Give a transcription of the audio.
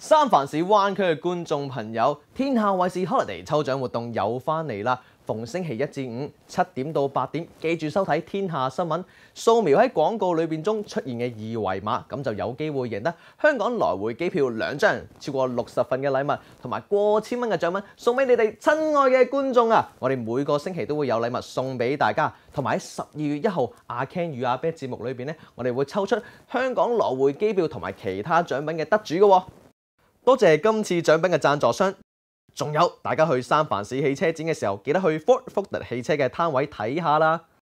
三藩市湾区嘅观众朋友，天下卫视 holiday 抽奖活动又翻嚟啦！逢星期一至五七点到八点，记住收睇天下新闻，扫描喺广告里边中出现嘅二维码，咁就有机会赢得香港来回机票两张、超过六十份嘅礼物同埋过千蚊嘅奖品，送俾你哋亲爱嘅观众啊！我哋每个星期都会有礼物送俾大家，同埋喺十二月一号阿 Ken 与阿 Bet 节目里边咧，我哋会抽出香港来回机票同埋其他奖品嘅得主嘅。多谢今次奖品嘅赞助商，仲有大家去三藩市汽车展嘅时候，记得去福特福特汽车嘅摊位睇下啦。